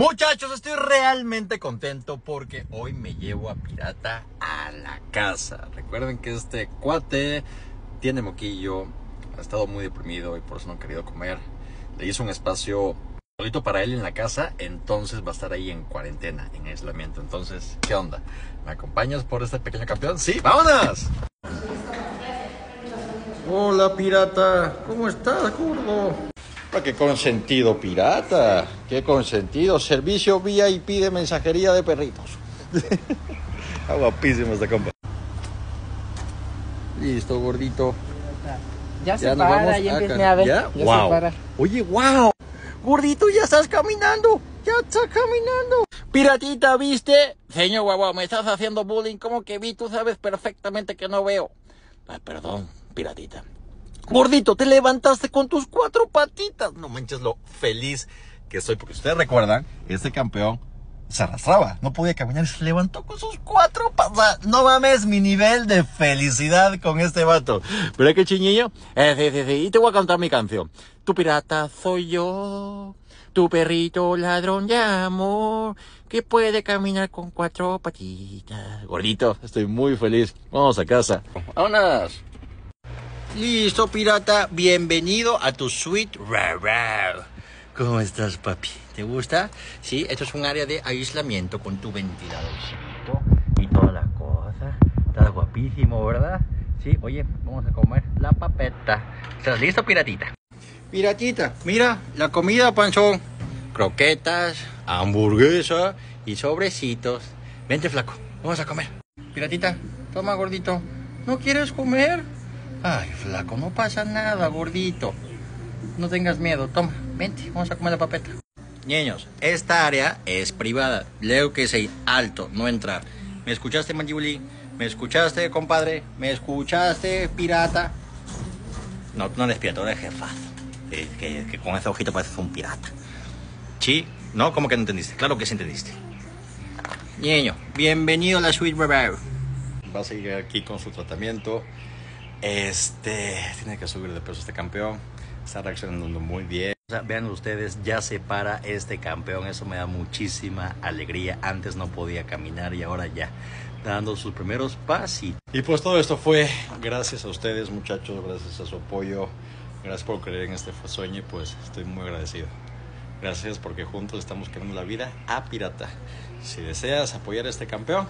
Muchachos, estoy realmente contento porque hoy me llevo a Pirata a la casa. Recuerden que este cuate tiene moquillo, ha estado muy deprimido y por eso no ha querido comer. Le hizo un espacio solito para él en la casa, entonces va a estar ahí en cuarentena, en aislamiento. Entonces, ¿qué onda? ¿Me acompañas por este pequeño campeón? Sí, vámonos. Hola, pirata. ¿Cómo estás, gordo? Ah, qué consentido, pirata. Qué consentido. Servicio VIP de mensajería de perritos. Está guapísimo esta compa. Listo, gordito. Ya se Ya para, vamos ya a empieza a ver. ¿Ya? Ya Wow. se para. Oye, wow. Gordito, ya estás caminando. Ya estás caminando. Piratita, ¿viste? Señor guau, me estás haciendo bullying. ¿Cómo que vi? Tú sabes perfectamente que no veo. Ay, perdón, piratita. Gordito, te levantaste con tus cuatro patitas. No manches lo feliz que soy. Porque ustedes recuerdan, este campeón se arrastraba, no podía caminar se levantó con sus cuatro patas. No mames mi nivel de felicidad con este vato. ¿Verdad que chiñillo? Eh, sí, sí, sí. Y te voy a cantar mi canción. Tu pirata soy yo. Tu perrito ladrón de amor. Que puede caminar con cuatro patitas. Gordito, estoy muy feliz. Vamos a casa. ¡Vámonos! Listo, pirata. Bienvenido a tu suite. ¿Cómo estás, papi? ¿Te gusta? Sí, esto es un área de aislamiento con tu ventiladorcito y toda la cosa. Estás guapísimo, ¿verdad? Sí, oye, vamos a comer la papeta. ¿Estás listo, piratita? Piratita, mira, la comida, panzón. Croquetas, hamburguesa y sobrecitos. Vente, flaco, vamos a comer. Piratita, toma, gordito. ¿No quieres comer? Ay, flaco, no pasa nada, gordito. No tengas miedo, toma, vente, vamos a comer la papeta. Niños, esta área es privada. Leo que es alto, no entrar. ¿Me escuchaste, Mandibuli? ¿Me escuchaste, compadre? ¿Me escuchaste, pirata? No, no eres pirata, eres jefazo. Eh, que, que con ese ojito pareces un pirata. ¿Sí? ¿No? ¿Cómo que no entendiste? Claro que sí entendiste. Niño, bienvenido a la Suite Barbaro. Va a seguir aquí con su tratamiento. Este, tiene que subir de peso este campeón. Está reaccionando muy bien. O sea, vean ustedes, ya se para este campeón. Eso me da muchísima alegría. Antes no podía caminar y ahora ya dando sus primeros pasos. Y pues todo esto fue gracias a ustedes, muchachos, gracias a su apoyo. Gracias por creer en este sueño y pues estoy muy agradecido. Gracias porque juntos estamos creando la vida a pirata. Si deseas apoyar a este campeón,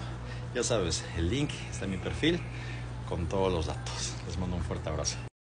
ya sabes, el link está en mi perfil con todos los datos. Les mando un fuerte abrazo.